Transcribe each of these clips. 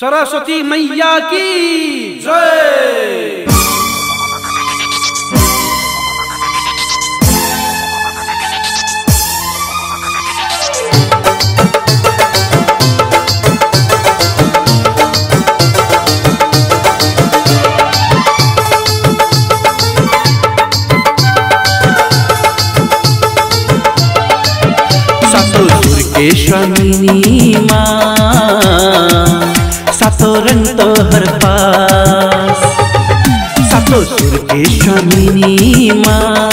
सरस्वती मैया की जय। स्वामिनी माँ। सातो रंग तो हर पास। सातो सुर के स्वामिनी माँ।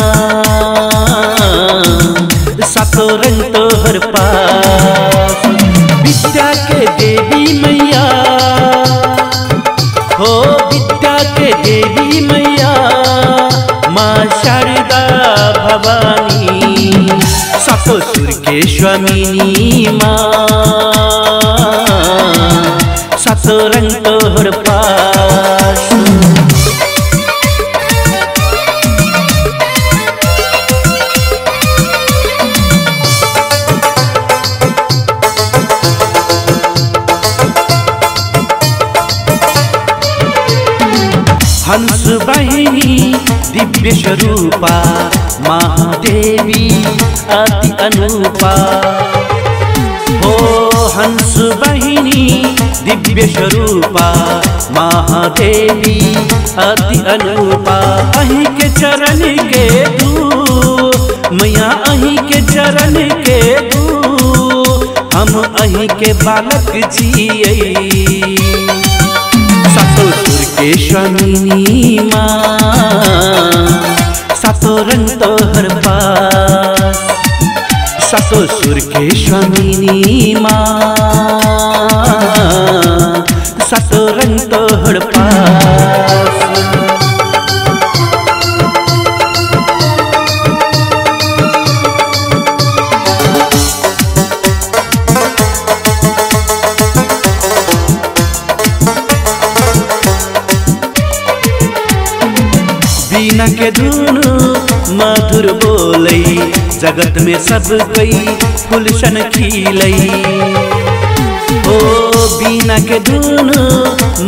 सातो रंग तो हर पास। विद्या के देवी मैया। हो विद्या के देवी मैया। माँ शारदा भवानी। सातो सुर के स्वामिनी माँ। रंग तोहर पास। हंस बहिनी दिव्य स्वरूपा महादेवी अति अनुपा। हो हंस बहिनी, दिव्य स्वरूपा, महादेवी, अति अनुपा। अही के चरण के मैया अही के चरण के हम अही के बालक जिये सातो सुर के स्वामिनी माँ सातो तोहर पास सातो सुर के स्वामिनी माँ रंग पास। बीना के धुन मधुर बोलई, जगत में सब कोई फुलशन खिलई। ओ बीना के धुन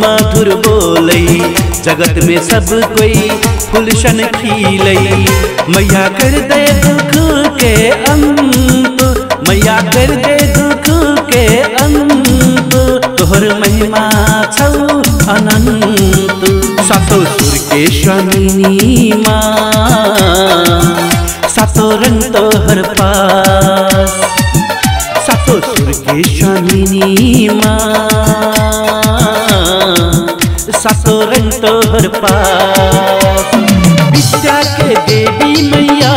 मधुर बोलई, जगत में सब कोई फुलशन खिलई। मैया कर दे दुख के अंत, मैया कर दे दुख के अंत। तोहर महिमा छौ अनंत। सुर के स्वामिनी माँ सातो रंग तोहर पास। सातो सुर स्वामिनी माँ सातो रंग तोहर पास। विद्या के देवी मैया,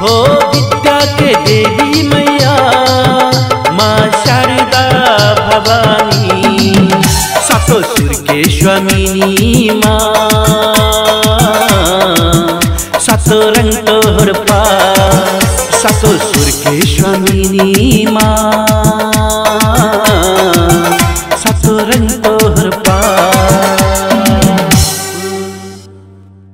हो विद्या के देवी मैया स्वामिनी माँ। रंग तोहर पास। सतो सुर के स्वामिनी माँ।